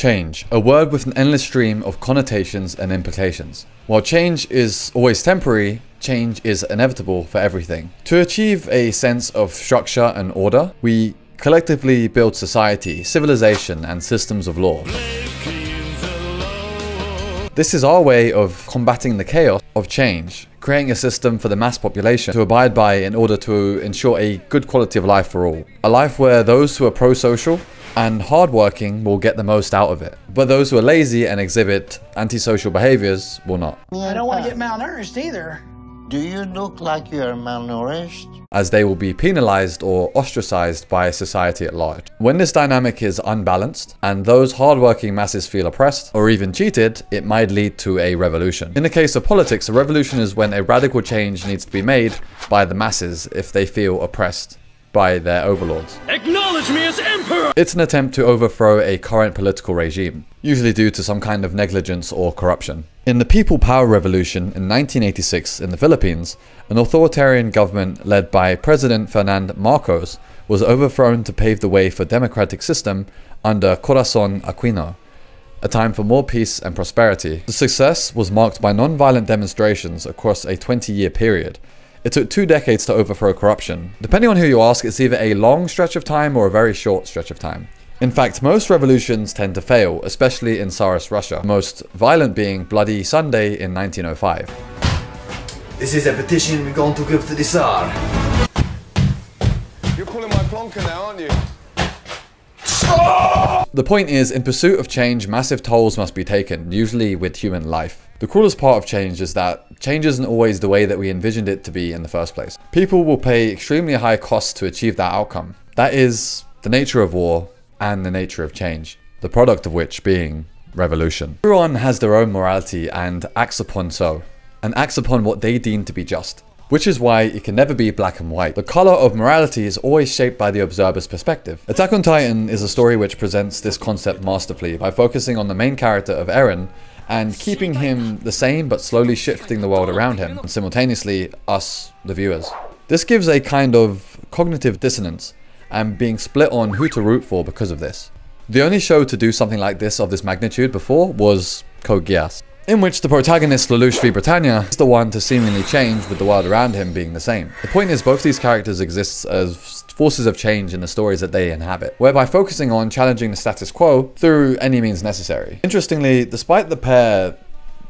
Change, a word with an endless stream of connotations and implications. While change is always temporary, change is inevitable for everything. To achieve a sense of structure and order, we collectively build society, civilization, and systems of law. This is our way of combating the chaos of change, creating a system for the mass population to abide by in order to ensure a good quality of life for all. A life where those who are pro-social and hardworking will get the most out of it, but those who are lazy and exhibit antisocial behaviors will not. I don't want to get malnourished either. Do you look like you are malnourished? as they will be penalized or ostracized by society at large. When this dynamic is unbalanced and those hardworking masses feel oppressed or even cheated, it might lead to a revolution. In the case of politics, a revolution is when a radical change needs to be made by the masses if they feel oppressed by their overlords. Acknowledge me as emperor! It's an attempt to overthrow a current political regime, usually due to some kind of negligence or corruption. In the People Power Revolution in 1986 in the Philippines, an authoritarian government led by President Ferdinand Marcos was overthrown to pave the way for democratic system under Corazon Aquino, a time for more peace and prosperity. The success was marked by non-violent demonstrations across a 20-year period, it took two decades to overthrow corruption. Depending on who you ask, it's either a long stretch of time or a very short stretch of time. In fact, most revolutions tend to fail, especially in Tsarist Russia, most violent being Bloody Sunday in 1905. This is a petition we're going to give to the Tsar. You're calling my plonker now, aren't you? The point is, in pursuit of change, massive tolls must be taken, usually with human life. The cruelest part of change is that change isn't always the way that we envisioned it to be in the first place. People will pay extremely high costs to achieve that outcome. That is the nature of war and the nature of change, the product of which being revolution. Everyone has their own morality and acts upon so, and acts upon what they deem to be just which is why it can never be black and white. The color of morality is always shaped by the observer's perspective. Attack on Titan is a story which presents this concept masterfully by focusing on the main character of Eren and keeping him the same but slowly shifting the world around him, and simultaneously us, the viewers. This gives a kind of cognitive dissonance and being split on who to root for because of this. The only show to do something like this of this magnitude before was Code Geass in which the protagonist Lelouch vi Britannia is the one to seemingly change with the world around him being the same. The point is both these characters exist as forces of change in the stories that they inhabit, whereby focusing on challenging the status quo through any means necessary. Interestingly, despite the pair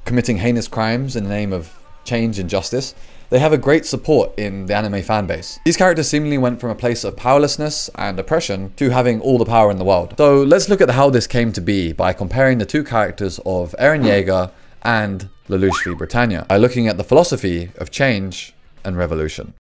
committing heinous crimes in the name of change and justice, they have a great support in the anime fanbase. These characters seemingly went from a place of powerlessness and oppression to having all the power in the world. So let's look at how this came to be by comparing the two characters of Eren Yeager and Lelouch vi Britannia by looking at the philosophy of change and revolution.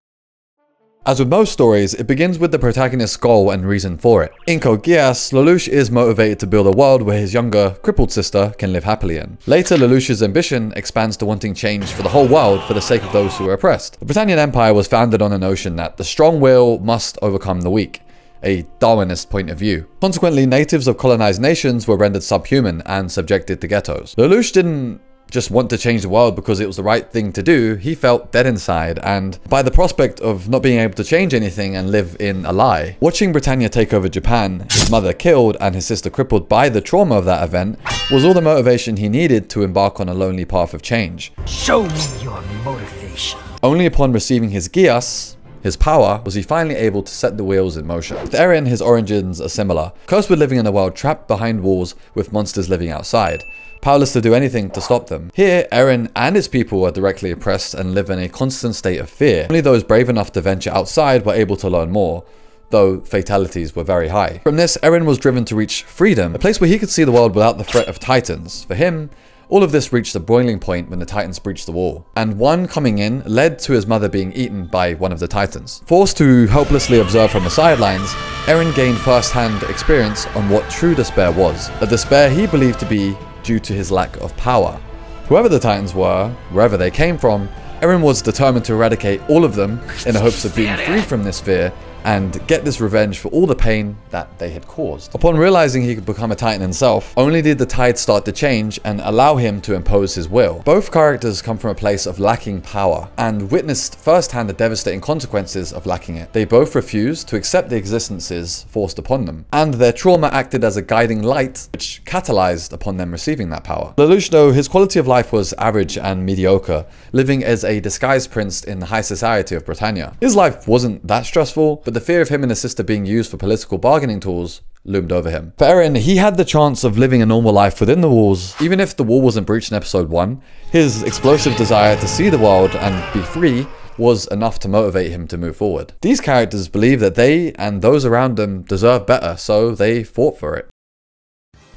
As with most stories, it begins with the protagonist's goal and reason for it. In Code Geass, Lelouch is motivated to build a world where his younger, crippled sister can live happily in. Later, Lelouch's ambition expands to wanting change for the whole world for the sake of those who are oppressed. The Britannian Empire was founded on a notion that the strong will must overcome the weak, a Darwinist point of view. Consequently, natives of colonized nations were rendered subhuman and subjected to ghettos. Lelouch didn't just want to change the world because it was the right thing to do, he felt dead inside and by the prospect of not being able to change anything and live in a lie. Watching Britannia take over Japan, his mother killed and his sister crippled by the trauma of that event was all the motivation he needed to embark on a lonely path of change. Show me your motivation. Only upon receiving his Geass, his power, was he finally able to set the wheels in motion. With Eren, his origins are similar. Cursed with living in a world trapped behind walls with monsters living outside powerless to do anything to stop them. Here, Eren and his people are directly oppressed and live in a constant state of fear. Only those brave enough to venture outside were able to learn more though fatalities were very high. From this, Eren was driven to reach freedom, a place where he could see the world without the threat of titans. For him, all of this reached a boiling point when the Titans breached the wall, and one coming in led to his mother being eaten by one of the Titans. Forced to helplessly observe from the sidelines, Eren gained first-hand experience on what true despair was, a despair he believed to be due to his lack of power. Whoever the Titans were, wherever they came from, Eren was determined to eradicate all of them in the hopes of being free from this fear and get this revenge for all the pain that they had caused. Upon realizing he could become a Titan himself, only did the tide start to change and allow him to impose his will. Both characters come from a place of lacking power and witnessed firsthand the devastating consequences of lacking it. They both refused to accept the existences forced upon them, and their trauma acted as a guiding light which catalyzed upon them receiving that power. Lelouch, though, his quality of life was average and mediocre, living as a disguised prince in the high society of Britannia. His life wasn't that stressful, but the fear of him and his sister being used for political bargaining tools loomed over him. For Eren, he had the chance of living a normal life within the walls. Even if the wall wasn't breached in episode 1, his explosive desire to see the world and be free was enough to motivate him to move forward. These characters believe that they and those around them deserve better, so they fought for it.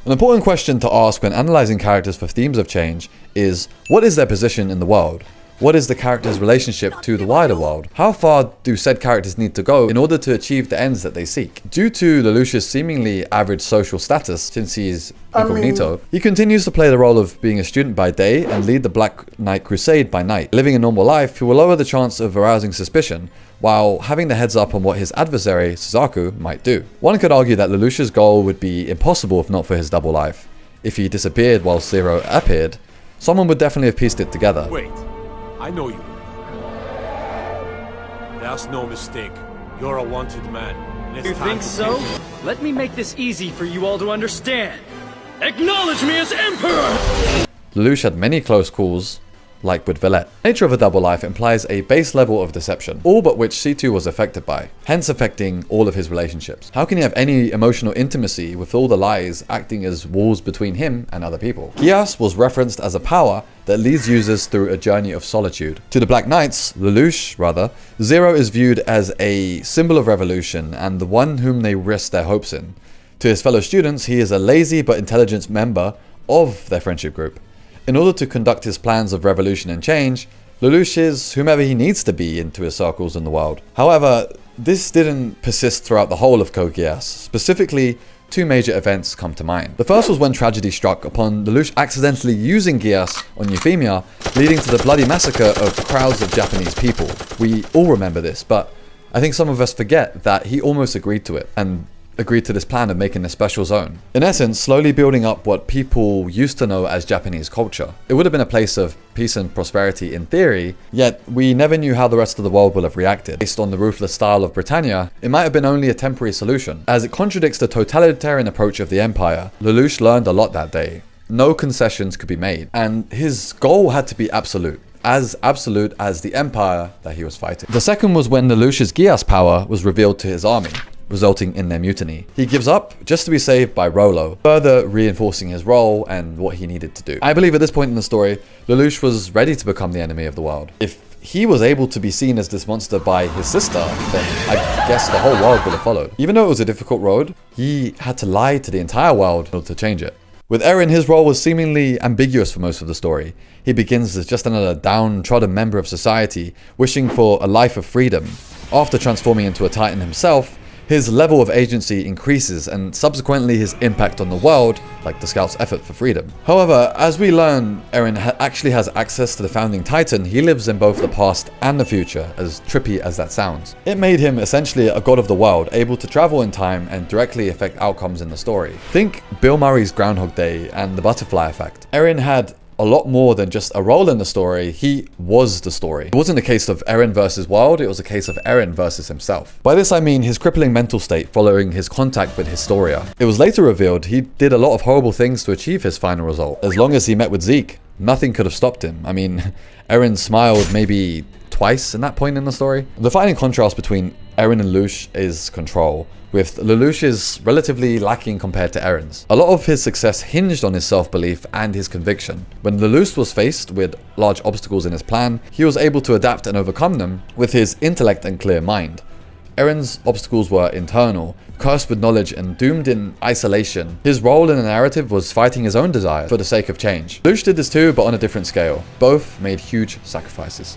An important question to ask when analysing characters for themes of change is, what is their position in the world? What is the character's relationship to the wider world? How far do said characters need to go in order to achieve the ends that they seek? Due to Lelouch's seemingly average social status, since he is incognito, he continues to play the role of being a student by day and lead the Black Knight Crusade by night. Living a normal life, he will lower the chance of arousing suspicion, while having the heads up on what his adversary, Suzaku, might do. One could argue that Lelouch's goal would be impossible if not for his double life. If he disappeared while Zero appeared, someone would definitely have pieced it together. Wait, I know you. That's no mistake. You're a wanted man. it's You think so? pay. Let me make this easy for you all to understand. Acknowledge me as Emperor! Lelouch had many close calls, like with Villetta. Nature of a double life implies a base level of deception, all but which C2 was affected by, hence affecting all of his relationships. How can he have any emotional intimacy with all the lies acting as walls between him and other people? Geass was referenced as a power that leads users through a journey of solitude. To the Black Knights, Lelouch rather, Zero is viewed as a symbol of revolution and the one whom they risk their hopes in. To his fellow students, he is a lazy but intelligent member of their friendship group. In order to conduct his plans of revolution and change, Lelouch is whomever he needs to be into his circles in the world. However, this didn't persist throughout the whole of Geass. Specifically, two major events come to mind. The first was when tragedy struck upon Lelouch accidentally using Geass on Euphemia, leading to the bloody massacre of crowds of Japanese people. We all remember this, but I think some of us forget that he almost agreed to it, and agreed to this plan of making a special zone. In essence, slowly building up what people used to know as Japanese culture. It would have been a place of peace and prosperity in theory, yet we never knew how the rest of the world would have reacted. Based on the ruthless style of Britannia, it might have been only a temporary solution. As it contradicts the totalitarian approach of the Empire, Lelouch learned a lot that day. No concessions could be made, and his goal had to be absolute as absolute as the empire that he was fighting. The second was when Lelouch's Geass power was revealed to his army resulting in their mutiny. He gives up just to be saved by Rolo, further reinforcing his role and what he needed to do. I believe at this point in the story, Lelouch was ready to become the enemy of the world. If he was able to be seen as this monster by his sister, then I guess the whole world would have followed. Even though it was a difficult road, he had to lie to the entire world in order to change it. With Eren, his role was seemingly ambiguous for most of the story. He begins as just another downtrodden member of society, wishing for a life of freedom. After transforming into a titan himself, his level of agency increases and subsequently his impact on the world, like the Scout's effort for freedom. However, as we learn Eren ha actually has access to the founding titan, he lives in both the past and the future, as trippy as that sounds. It made him essentially a god of the world, able to travel in time and directly affect outcomes in the story. Think Bill Murray's Groundhog Day and the Butterfly Effect. Eren had a lot more than just a role in the story, he was the story. It wasn't a case of Eren versus Wild, it was a case of Eren versus himself. By this I mean his crippling mental state following his contact with Historia. It was later revealed he did a lot of horrible things to achieve his final result. As long as he met with Zeke, nothing could have stopped him. I mean, Eren smiled maybe twice in that point in the story. The defining contrast between Eren and Lelouch is control, with Lelouch's relatively lacking compared to Eren's. A lot of his success hinged on his self-belief and his conviction. When Lelouch was faced with large obstacles in his plan, he was able to adapt and overcome them with his intellect and clear mind. Eren's obstacles were internal, cursed with knowledge and doomed in isolation. His role in the narrative was fighting his own desire for the sake of change. Lelouch did this too, but on a different scale. Both made huge sacrifices.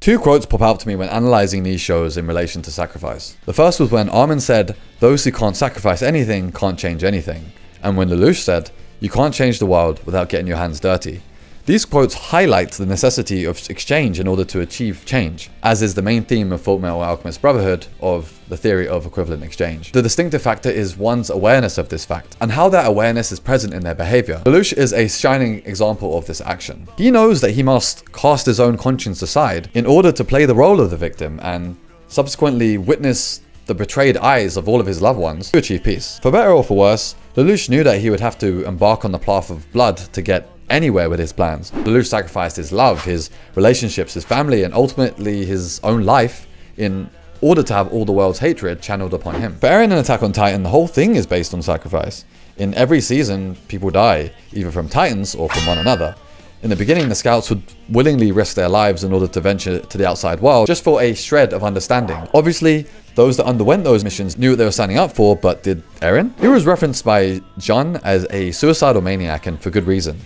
Two quotes pop out to me when analysing these shows in relation to sacrifice. The first was when Armin said, those who can't sacrifice anything can't change anything. And when Lelouch said, you can't change the world without getting your hands dirty. These quotes highlight the necessity of exchange in order to achieve change, as is the main theme of Fullmetal Alchemist Brotherhood of the theory of equivalent exchange. The distinctive factor is one's awareness of this fact, and how that awareness is present in their behavior. Lelouch is a shining example of this action. He knows that he must cast his own conscience aside in order to play the role of the victim and subsequently witness the betrayed eyes of all of his loved ones to achieve peace. For better or for worse, Lelouch knew that he would have to embark on the path of blood to get anywhere with his plans. Lelouch sacrificed his love, his relationships, his family, and ultimately his own life in order to have all the world's hatred channeled upon him. For Eren in Attack on Titan, the whole thing is based on sacrifice. In every season, people die, either from titans or from one another. In the beginning, the scouts would willingly risk their lives in order to venture to the outside world just for a shred of understanding. Obviously, those that underwent those missions knew what they were signing up for, but did Eren? He was referenced by Jean as a suicidal maniac and for good reason.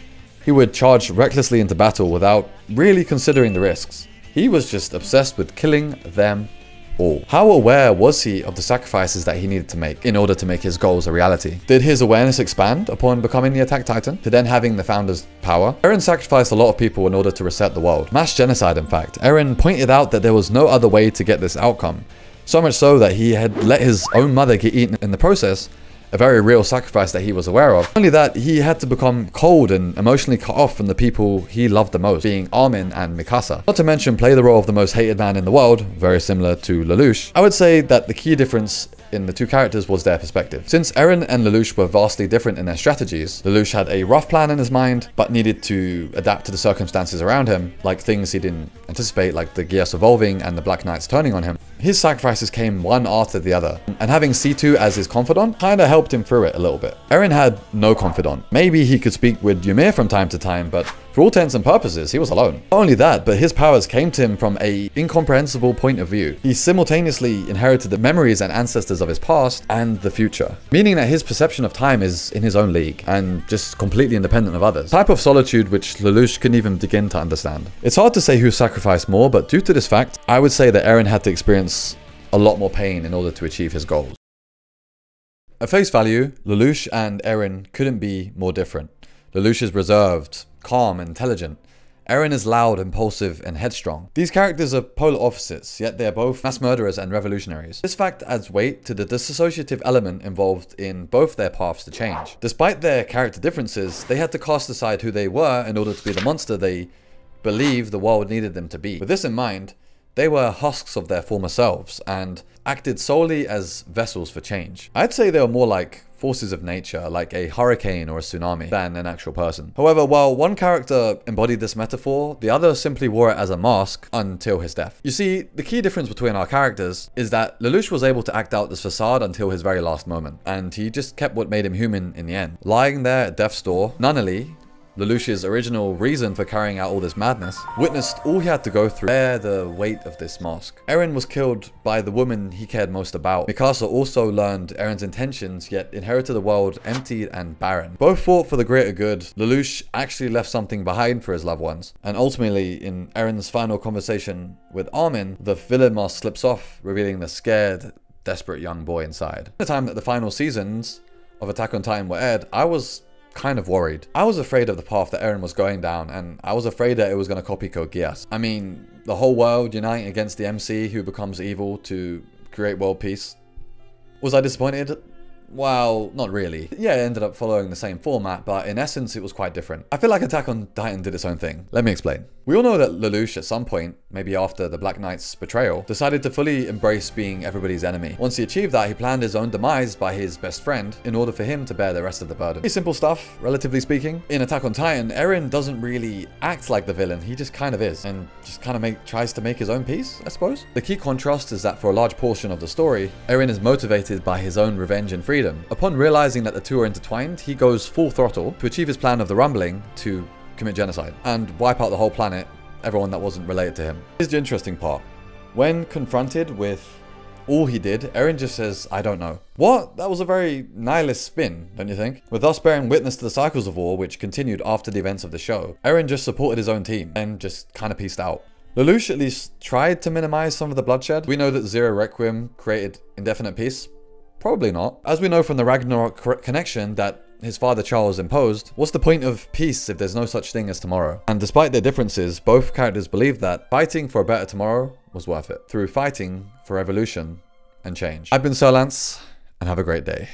He would charge recklessly into battle without really considering the risks. He was just obsessed with killing them all. How aware was he of the sacrifices that he needed to make in order to make his goals a reality? Did his awareness expand upon becoming the Attack Titan to then having the Founder's power? Eren sacrificed a lot of people in order to reset the world. Mass genocide, in fact. Eren pointed out that there was no other way to get this outcome. So much so that he had let his own mother get eaten in the process a very real sacrifice that he was aware of. Only that, he had to become cold and emotionally cut off from the people he loved the most, being Armin and Mikasa. Not to mention play the role of the most hated man in the world, very similar to Lelouch. I would say that the key difference in the two characters was their perspective. Since Eren and Lelouch were vastly different in their strategies, Lelouch had a rough plan in his mind, but needed to adapt to the circumstances around him, like things he didn't anticipate, like the Geass evolving and the Black Knights turning on him. His sacrifices came one after the other, and having C2 as his confidant kinda helped him through it a little bit. Eren had no confidant. Maybe he could speak with Ymir from time to time, but for all intents and purposes, he was alone. Not only that, but his powers came to him from a incomprehensible point of view. He simultaneously inherited the memories and ancestors of his past and the future, meaning that his perception of time is in his own league and just completely independent of others. Type of solitude which Lelouch couldn't even begin to understand. It's hard to say who sacrificed more, but due to this fact, I would say that Eren had to experience a lot more pain in order to achieve his goals. At face value, Lelouch and Eren couldn't be more different. Lelouch is reserved, calm, intelligent. Eren is loud, impulsive, and headstrong. These characters are polar opposites, yet they are both mass murderers and revolutionaries. This fact adds weight to the dissociative element involved in both their paths to change. Despite their character differences, they had to cast aside who they were in order to be the monster they believed the world needed them to be. With this in mind, they were husks of their former selves and acted solely as vessels for change. I'd say they were more like forces of nature, like a hurricane or a tsunami, than an actual person. However, while one character embodied this metaphor, the other simply wore it as a mask until his death. You see, the key difference between our characters is that Lelouch was able to act out this facade until his very last moment, and he just kept what made him human in the end. Lying there at death's door, Nunnally, Lelouch's original reason for carrying out all this madness, witnessed all he had to go through, bear the weight of this mask. Eren was killed by the woman he cared most about. Mikasa also learned Eren's intentions, yet inherited a world emptied and barren. Both fought for the greater good. Lelouch actually left something behind for his loved ones. And ultimately, in Eren's final conversation with Armin, the villain mask slips off, revealing the scared, desperate young boy inside. The time that the final seasons of Attack on Titan were aired, I was kind of worried. I was afraid of the path that Eren was going down, and I was afraid that it was going to copy code Geass. I mean, the whole world uniting against the MC who becomes evil to create world peace. Was I disappointed? Well, not really. Yeah, it ended up following the same format, but in essence, it was quite different. I feel like Attack on Titan did its own thing. Let me explain. We all know that Lelouch at some point, maybe after the Black Knight's betrayal, decided to fully embrace being everybody's enemy. Once he achieved that, he planned his own demise by his best friend in order for him to bear the rest of the burden. Pretty simple stuff, relatively speaking. In Attack on Titan, Eren doesn't really act like the villain, he just kind of is, and just kind of make tries to make his own peace, I suppose. The key contrast is that for a large portion of the story, Eren is motivated by his own revenge and freedom. Upon realizing that the two are intertwined, he goes full throttle to achieve his plan of the Rumbling to commit genocide and wipe out the whole planet, everyone that wasn't related to him. Here's the interesting part. When confronted with all he did, Eren just says, I don't know. What? That was a very nihilist spin, don't you think? With us bearing witness to the cycles of war which continued after the events of the show, Eren just supported his own team and just kind of pieced out. Lelouch at least tried to minimize some of the bloodshed. We know that Zero Requiem created indefinite peace. Probably not. As we know from the Ragnarok connection that his father Charles imposed, what's the point of peace if there's no such thing as tomorrow? And despite their differences, both characters believed that fighting for a better tomorrow was worth it, through fighting for evolution and change. I've been SirLantz, and have a great day.